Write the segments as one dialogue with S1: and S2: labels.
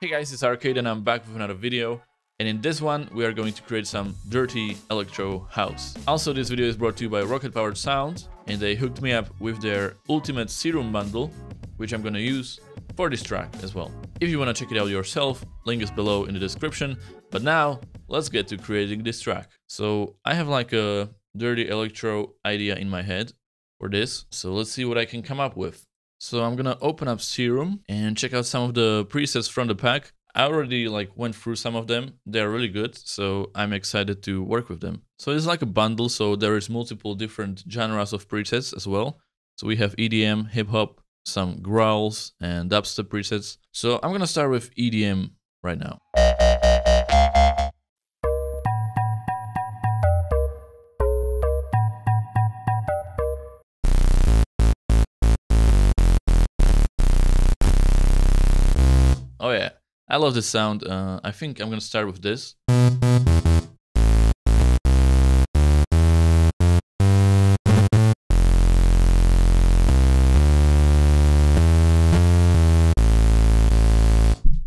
S1: Hey guys, it's Arcade and I'm back with another video. And in this one, we are going to create some dirty electro house. Also, this video is brought to you by Rocket Powered Sound, and they hooked me up with their Ultimate Serum bundle, which I'm gonna use for this track as well. If you wanna check it out yourself, link is below in the description. But now, let's get to creating this track. So I have like a dirty electro idea in my head for this. So let's see what I can come up with. So I'm gonna open up Serum and check out some of the presets from the pack. I already like went through some of them. They're really good, so I'm excited to work with them. So it's like a bundle, so there is multiple different genres of presets as well. So we have EDM, hip hop, some growls and dubstep presets. So I'm gonna start with EDM right now. I love this sound. Uh, I think I'm gonna start with this.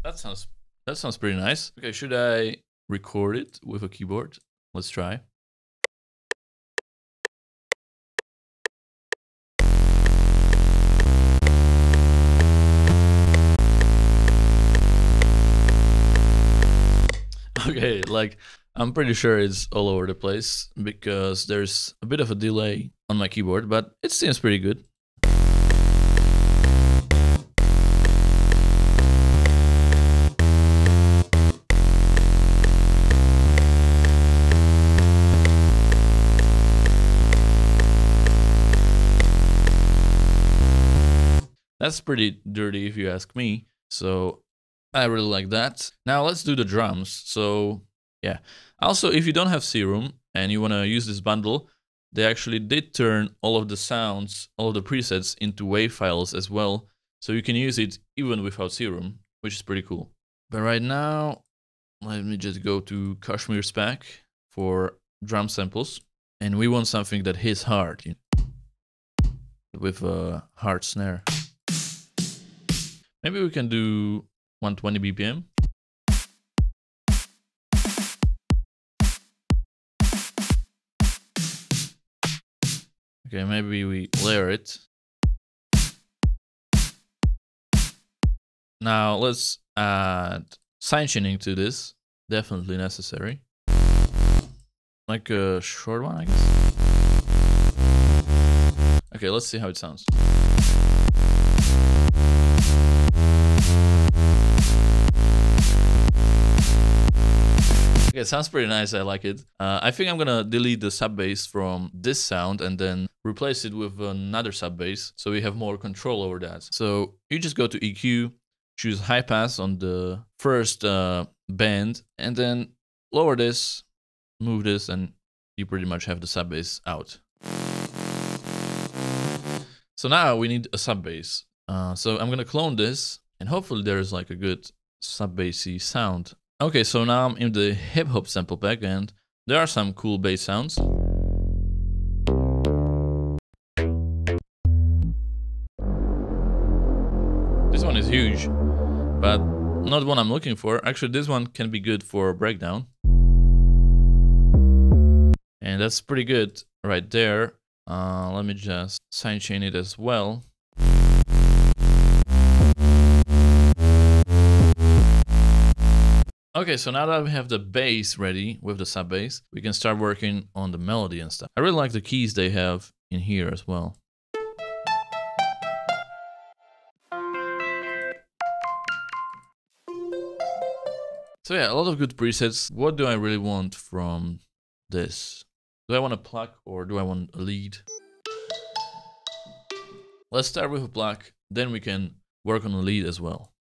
S1: That sounds that sounds pretty nice. Okay, should I record it with a keyboard? Let's try. Okay, like I'm pretty sure it's all over the place because there's a bit of a delay on my keyboard, but it seems pretty good. That's pretty dirty if you ask me. So I really like that. Now let's do the drums. So yeah. Also, if you don't have Serum and you want to use this bundle, they actually did turn all of the sounds, all of the presets into WAV files as well. So you can use it even without Serum, which is pretty cool. But right now, let me just go to KSHMR Spec for drum samples. And we want something that hits hard you know, with a hard snare. Maybe we can do 120 BPM. Okay, maybe we layer it. Now let's add sidechain to this. Definitely necessary. Like a short one, I guess. Okay, let's see how it sounds. Okay, sounds pretty nice. I like it. Uh, I think I'm gonna delete the sub bass from this sound and then replace it with another sub bass so we have more control over that. So you just go to EQ, choose high pass on the first uh, band, and then lower this, move this, and you pretty much have the sub bass out. So now we need a sub bass. Uh, so I'm gonna clone this, and hopefully there's like a good sub bassy sound Okay, so now I'm in the hip hop sample pack and there are some cool bass sounds. This one is huge, but not one I'm looking for. Actually, this one can be good for breakdown. And that's pretty good right there. Uh, let me just sidechain it as well. Okay, so now that we have the bass ready with the sub bass, we can start working on the melody and stuff. I really like the keys they have in here as well. So yeah, a lot of good presets. What do I really want from this? Do I want a pluck or do I want a lead? Let's start with a pluck, then we can work on a lead as well.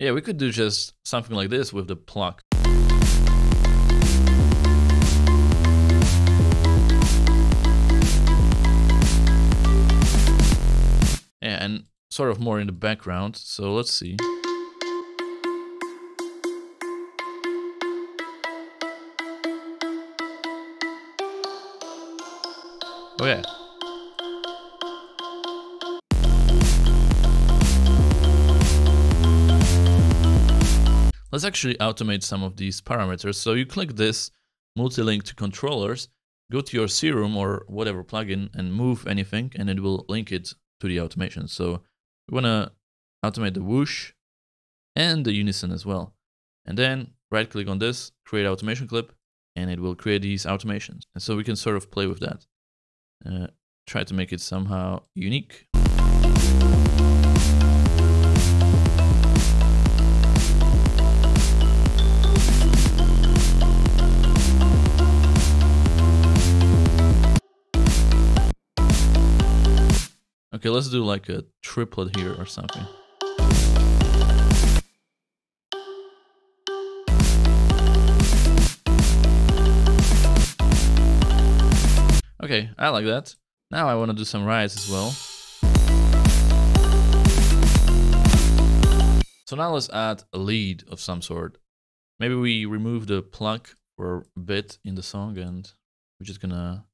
S1: Yeah, we could do just something like this with the pluck. Yeah, and sort of more in the background, so let's see. Oh yeah, let's actually automate some of these parameters. So you click this multi-link to controllers, go to your Serum or whatever plugin and move anything and it will link it to the automation. So we want to automate the whoosh and the unison as well. And then right click on this, create automation clip, and it will create these automations. And so we can sort of play with that. Uh, try to make it somehow unique. Okay, let's do like a triplet here or something. Okay, I like that. Now I want to do some rides as well. So now let's add a lead of some sort. Maybe we remove the pluck for a bit in the song and we're just gonna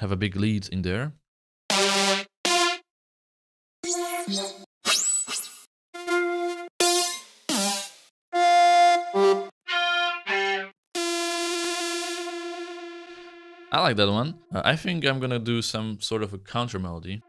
S1: have a big lead in there. I like that one. Uh, I think I'm gonna do some sort of a counter melody.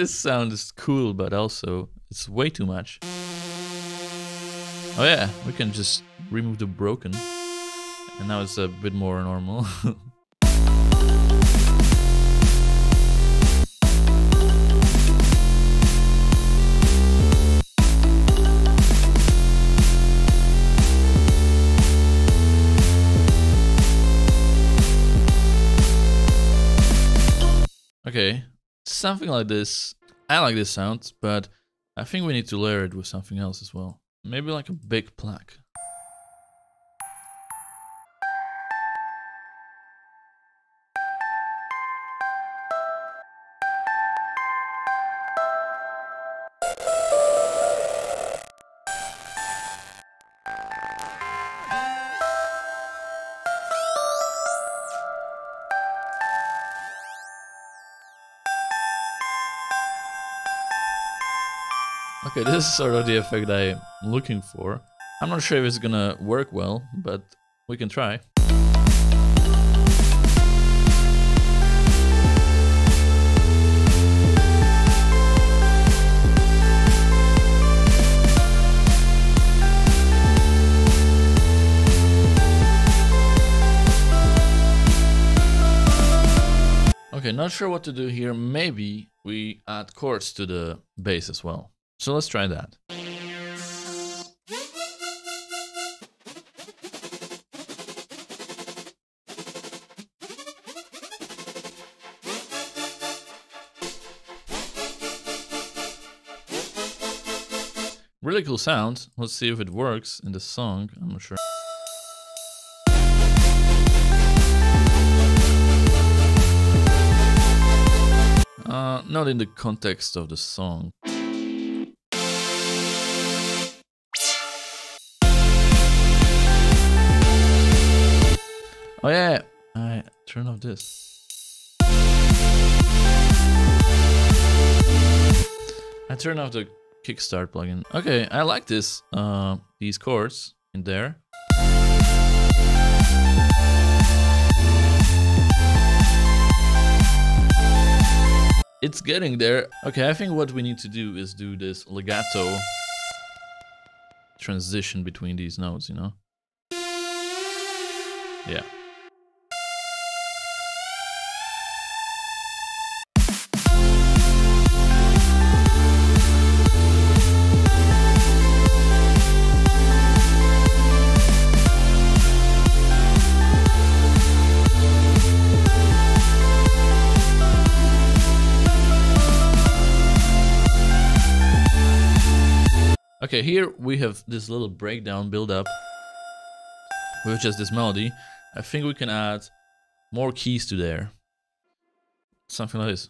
S1: This sound is cool, but also it's way too much. Oh yeah, we can just remove the broken. And now it's a bit more normal. something like this. I like this sound, but I think we need to layer it with something else as well. Maybe like a big plaque. Okay, this is sort of the effect I'm looking for. I'm not sure if it's gonna work well, but we can try. Okay, not sure what to do here. Maybe we add chords to the bass as well. So let's try that. Really cool sound. Let's see if it works in the song. I'm not sure. Uh, not in the context of the song. Oh yeah, I turn off this. I turn off the kickstart plugin. Okay, I like this. Uh, these chords in there. It's getting there. Okay, I think what we need to do is do this legato transition between these notes, you know? Yeah. Okay, here we have this little breakdown build up with just this melody. I think we can add more keys to there. Something like this.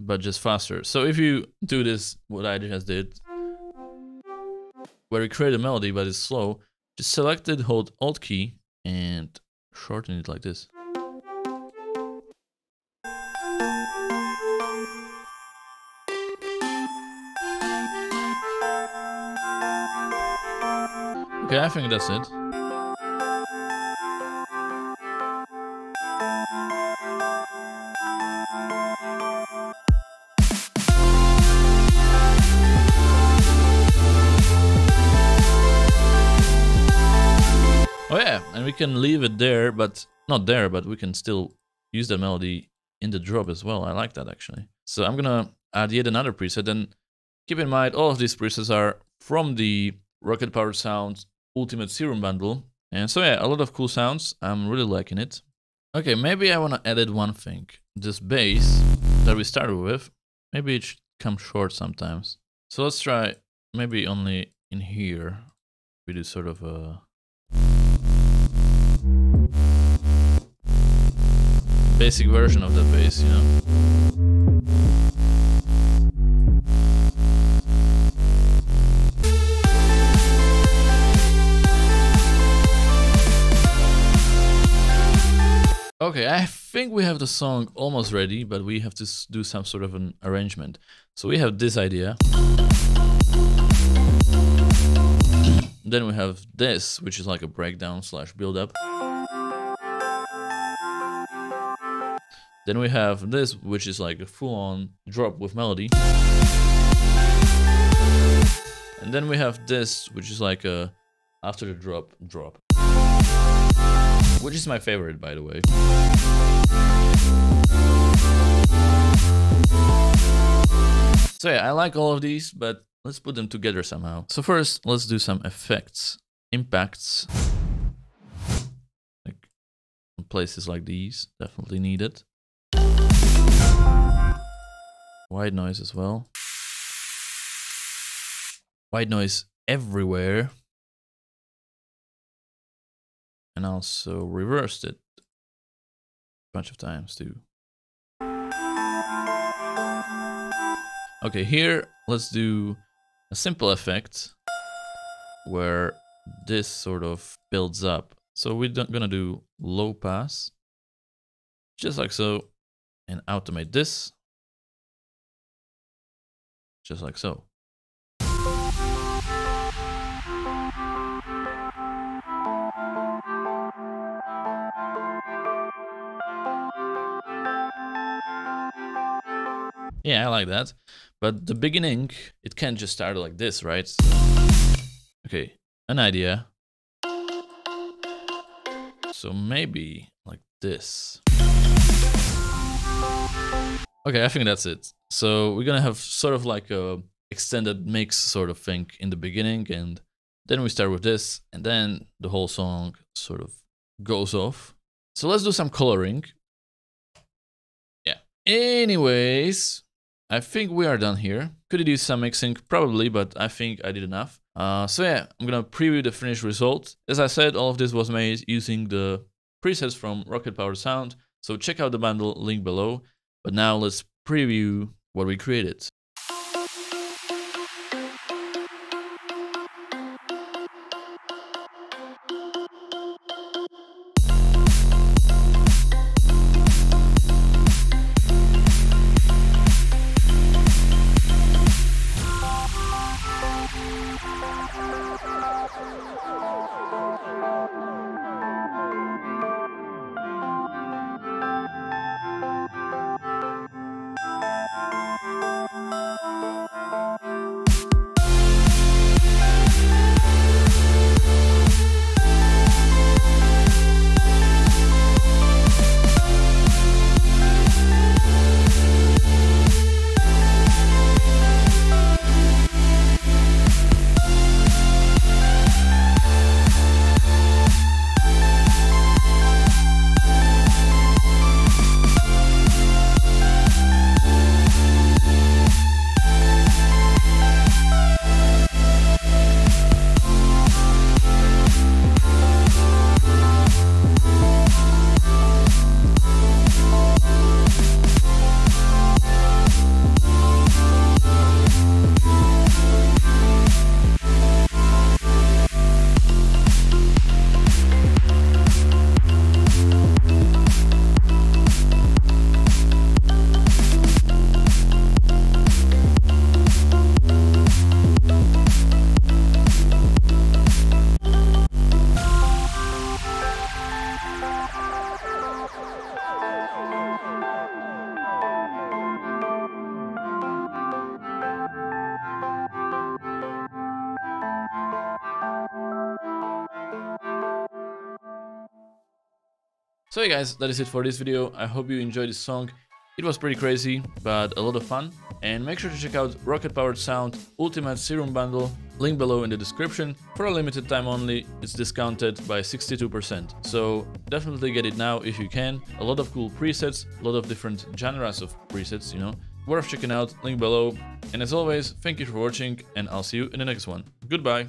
S1: But just faster. So if you do this, what I just did, where you create a melody but it's slow, just select it, hold Alt key, and shorten it like this. I think that's it. Oh yeah, and we can leave it there, but not there, but we can still use that melody in the drop as well. I like that actually. So I'm gonna add yet another preset and keep in mind all of these presets are from the Rocket Powered Sounds Ultimate Serum bundle. And so yeah, a lot of cool sounds. I'm really liking it. Okay, maybe I want to edit one thing. This bass that we started with, maybe it should come short sometimes. So let's try maybe only in here. We do sort of a basic version of that bass, you know. Okay, I think we have the song almost ready, but we have to do some sort of an arrangement. So we have this idea. Then we have this, which is like a breakdown slash build up. Then we have this, which is like a full-on drop with melody. And then we have this, which is like a after the drop, drop. Which is my favorite, by the way. So yeah, I like all of these, but let's put them together somehow. So first, let's do some effects, impacts. Like places like these, definitely needed. White noise as well. White noise everywhere. And also reversed it a bunch of times too. Okay, here let's do a simple effect where this sort of builds up. So we're gonna do low pass, just like so, and automate this, just like so. Yeah, I like that. But the beginning, it can't just start like this, right? Okay, an idea. So maybe like this. Okay, I think that's it. So we're gonna have sort of like a extended mix sort of thing in the beginning and then we start with this and then the whole song sort of goes off. So let's do some coloring. Yeah. Anyways, I think we are done here. Could do some mixing? Probably, but I think I did enough. Uh, so yeah, I'm gonna preview the finished result. As I said, all of this was made using the presets from Rocket Power Sound. So check out the bundle link below. But now let's preview what we created. So guys, that is it for this video. I hope you enjoyed this song. It was pretty crazy, but a lot of fun. And make sure to check out Rocket Powered Sound Ultimate Serum Bundle, link below in the description. For a limited time only, it's discounted by 62%. So definitely get it now if you can. A lot of cool presets, a lot of different genres of presets, you know. Worth checking out, link below. And as always, thank you for watching and I'll see you in the next one. Goodbye!